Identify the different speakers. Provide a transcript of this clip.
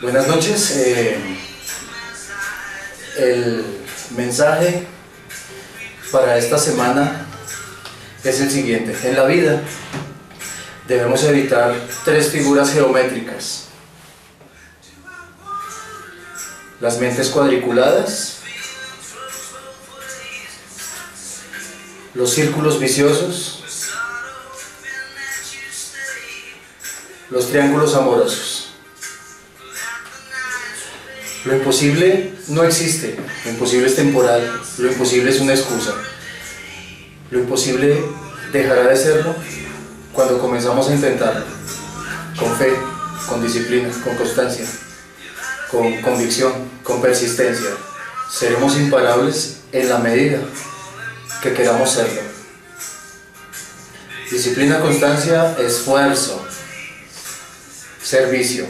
Speaker 1: Buenas noches. Eh, el mensaje para esta semana es el siguiente. En la vida debemos evitar tres figuras geométricas. Las mentes cuadriculadas, los círculos viciosos, los triángulos amorosos. Lo imposible no existe, lo imposible es temporal, lo imposible es una excusa. Lo imposible dejará de serlo cuando comenzamos a intentarlo, con fe, con disciplina, con constancia, con convicción, con persistencia. Seremos imparables en la medida que queramos serlo. Disciplina, constancia, esfuerzo, servicio.